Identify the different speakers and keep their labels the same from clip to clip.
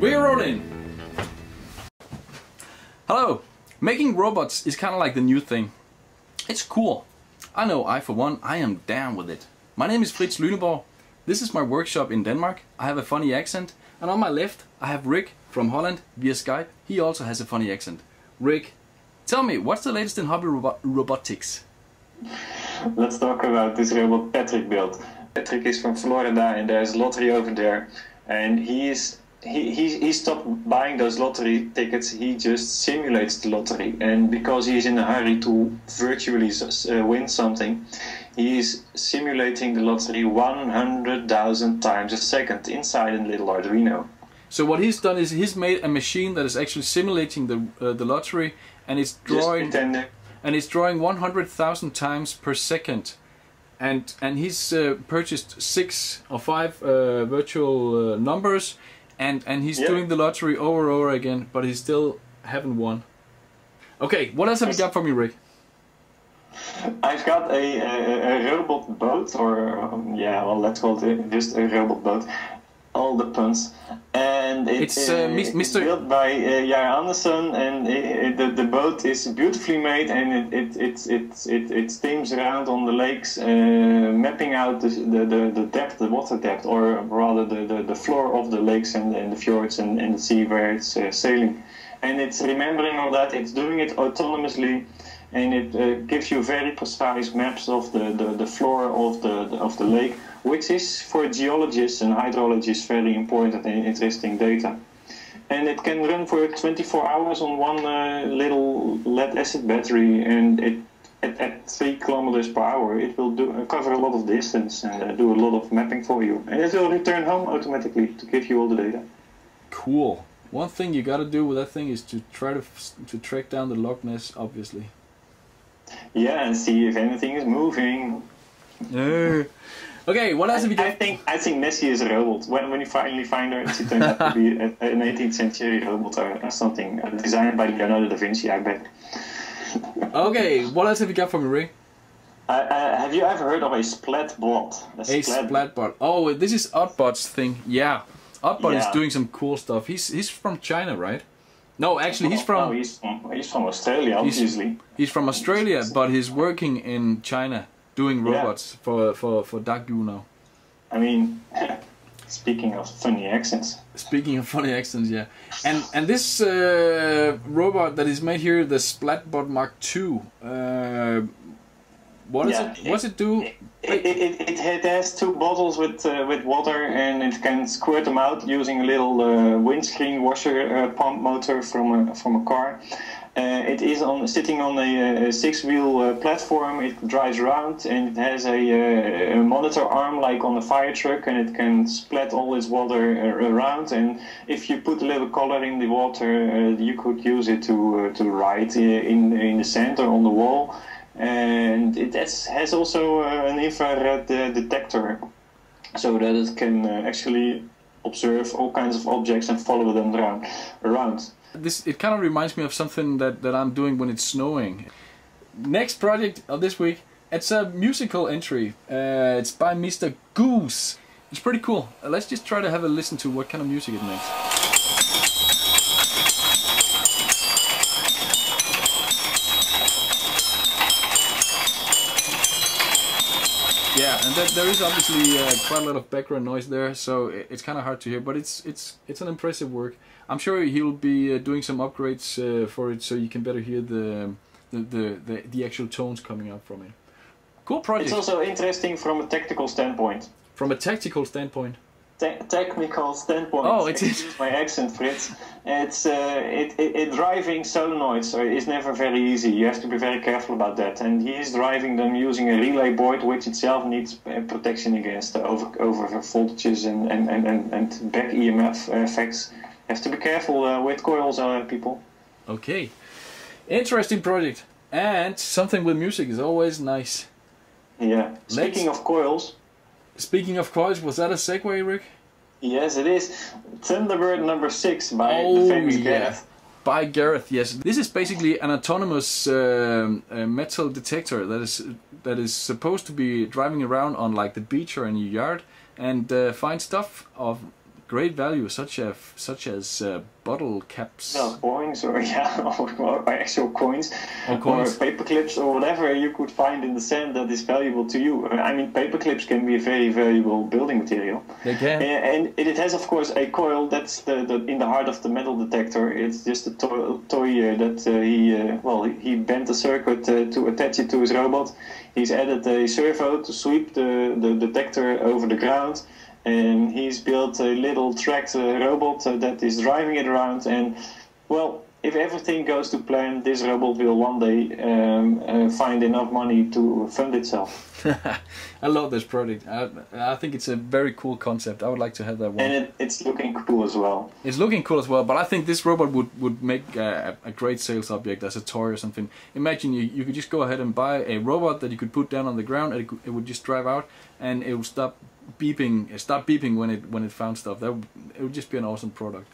Speaker 1: We're rolling! Hello! Making robots is kind of like the new thing. It's cool. I know I, for one, I am down with it. My name is Frits Lyneborg. This is my workshop in Denmark. I have a funny accent. And on my left, I have Rik from Holland via Skype. He also has a funny accent. Rik, tell me, what's the latest in hobby robo robotics?
Speaker 2: Let's talk about this robot Patrick built. Patrick is from Florida and there's a lottery over there. And he is he, he, he stopped buying those lottery tickets, he just simulates the lottery. And because he's in a hurry to virtually uh, win something, he is simulating the lottery 100,000 times a second inside a little Arduino.
Speaker 1: So what he's done is he's made a machine that is actually simulating the uh, the lottery, and it's drawing and it's drawing 100,000 times per second, and and he's uh, purchased six or five uh, virtual uh, numbers, and and he's doing the lottery over and over again, but he still haven't won. Okay, what else have you got for me, Rik?
Speaker 2: I've got a, a, a robot boat, or um, yeah, well, let's call it just a robot boat. All the puns, and it,
Speaker 1: it's uh, Mr.
Speaker 2: built by uh, Geir Andersen, and it, the the boat is beautifully made, and it it it it it, it steams around on the lakes, uh, mapping out the, the, the depth, the water depth, or rather the, the, the floor of the lakes and, and the fjords and, and the sea where it's uh, sailing, and it's remembering all that. It's doing it autonomously and it uh, gives you very precise maps of the, the, the floor of the, the, of the lake, which is for geologists and hydrologists very important and interesting data. And it can run for 24 hours on one uh, little lead acid battery, and it at, at, three kilometers per hour, it will do, uh, cover a lot of distance and uh, do a lot of mapping for you. And it will return home automatically to give you all the data.
Speaker 1: Cool. One thing you gotta do with that thing is to try to to track down the Loch Ness, obviously.
Speaker 2: Yeah, and see if anything is moving.
Speaker 1: No. Okay, what else have you got?
Speaker 2: I think I think Nessie is a robot. When when you finally find her, she turned out to be an 18th century robot or, something uh, designed by Leonardo da Vinci, I bet.
Speaker 1: okay, what else have you got for me, Ray?
Speaker 2: Uh, uh, have you ever heard of a splat bot?
Speaker 1: A, a splat, bot. Oh, this is Oddbot's thing. Yeah, Oddbot yeah. is doing some cool stuff. He's he's from China, right? No, actually, he's from.
Speaker 2: Oh, he's from, he's from Australia, obviously.
Speaker 1: He's, he's, from Australia, but he's working in China doing robots yeah. for for for Dagu now.
Speaker 2: I mean, speaking of funny accents.
Speaker 1: Speaking of funny accents, yeah, and and this uh, robot that is made here, the Splatbot Mark II. Uh, what does yeah, it? What's it do?
Speaker 2: It, it, it, it, has two bottles with uh, with water, and it can squirt them out using a little uh, windscreen washer uh, pump motor from a from a car. Uh, it is on sitting on a, a six-wheel uh, platform. It drives around, and it has a, a, monitor arm like on a fire truck, and it can splat all its water uh, around. And if you put a little color in the water, you could use it to to write in in the center on the wall and it has also uh, an infrared uh, detector so that it can uh, actually observe all kinds of objects and follow them around. around.
Speaker 1: This it kind of reminds me of something that, that I'm doing when it's snowing. Next project of this week, it's a musical entry. Uh, it's by Mr. Goose. It's pretty cool. Let's just try to have a listen to what kind of music it makes. That, there is obviously uh, quite a lot of background noise there, so it's kind of hard to hear. But it's it's it's an impressive work. I'm sure he'll be uh, doing some upgrades uh, for it, so you can better hear the the, the the, the actual tones coming out from it. Cool project.
Speaker 2: It's also interesting from a technical standpoint.
Speaker 1: From a tactical standpoint
Speaker 2: te technical standpoint,
Speaker 1: oh, it is
Speaker 2: my accent, Frits. It's uh, it, it, it, driving solenoids is never very easy. You have to be very careful about that. And he is driving them using a relay board, which itself needs uh, protection against over over voltages and and, and, and, and back EMF effects. You have to be careful uh, with coils, uh, people.
Speaker 1: Okay, interesting project, and something with music is always nice.
Speaker 2: Yeah. Speaking Let's... of coils.
Speaker 1: Speaking of coils, was that a segue, Rik?
Speaker 2: Yes, it is. Thunderbird number six by
Speaker 1: oh,
Speaker 2: the famous
Speaker 1: yeah. By Gareth, yes. This is basically an autonomous uh, metal detector that is that is supposed to be driving around on like the beach or in your yard and uh, find stuff of great value, such as such as uh, bottle caps.
Speaker 2: No, coins or yeah, or, or actual coins,
Speaker 1: or, coins.
Speaker 2: or paper clips or whatever you could find in the sand that is valuable to you. I mean, paper clips can be a very valuable building material.
Speaker 1: They can.
Speaker 2: And it has, of course, a coil that's the, the in the heart of the metal detector. It's just a toy, toy uh, that uh, he uh, well he bent a circuit uh, to attach it to his robot. He's added a servo to sweep the, the detector over the ground and he's built a little tractor robot that is driving it around. And well, if everything goes to plan, this robot will one day um, uh, find enough money to fund itself.
Speaker 1: I love this project. I, I, think it's a very cool concept. I would like to have that one.
Speaker 2: And it, it's looking cool as well.
Speaker 1: It's looking cool as well, but I think this robot would, would make a, a great sales object as a toy or something. Imagine you, you could just go ahead and buy a robot that you could put down on the ground and it, it would just drive out and it would stop beeping, stop beeping when it when it found stuff. That would, it would just be an awesome product.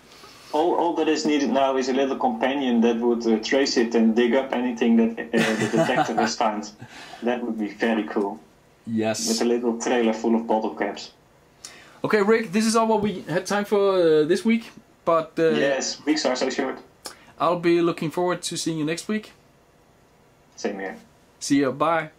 Speaker 2: All, all that is needed now is a little companion that would uh, trace it and dig up anything that uh, the detector has found. That would be very cool.
Speaker 1: Yes.
Speaker 2: With a little trailer full of bottle caps.
Speaker 1: Okay, Rik, this is all what we had time for uh, this week. But uh,
Speaker 2: yes, weeks are so short.
Speaker 1: I'll be looking forward to seeing you next week.
Speaker 2: Same here.
Speaker 1: See you. Bye.